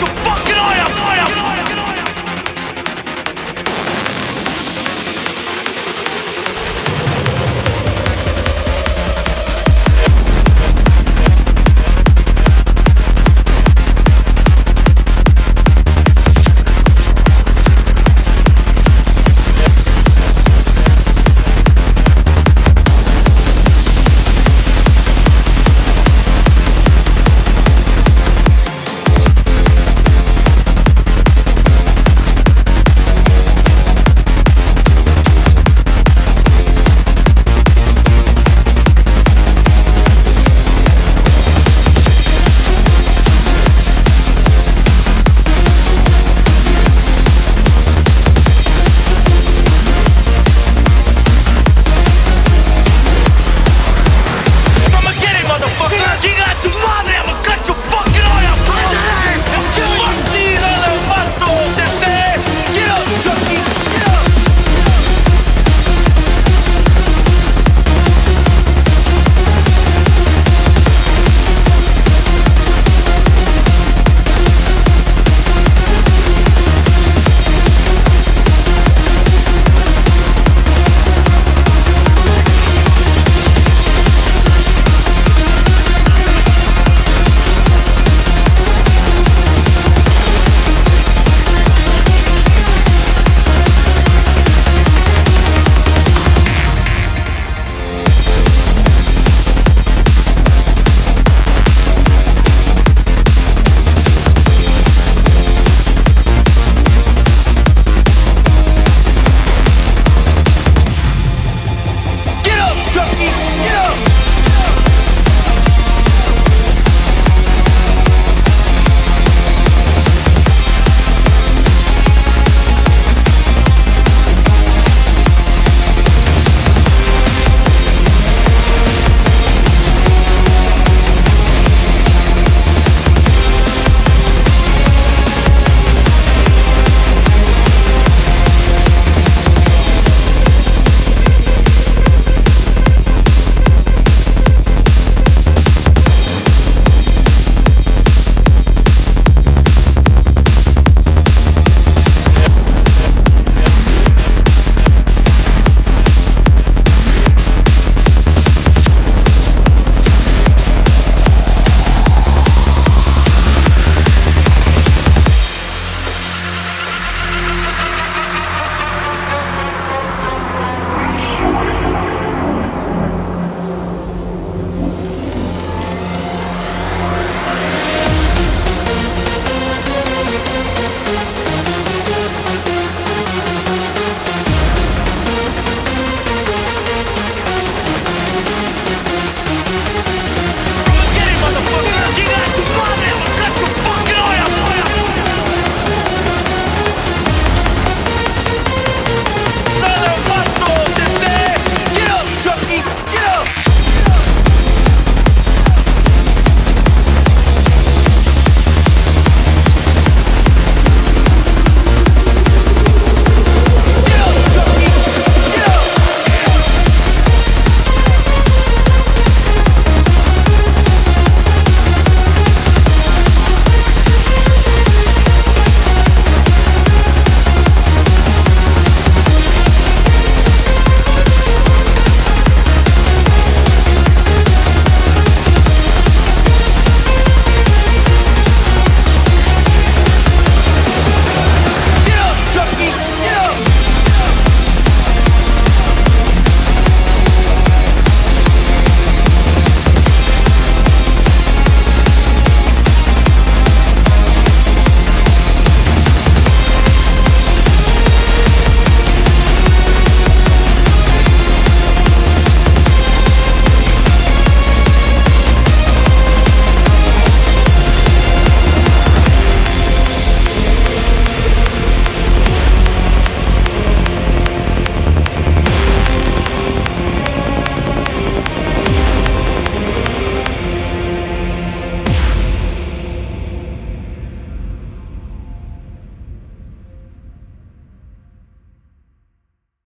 就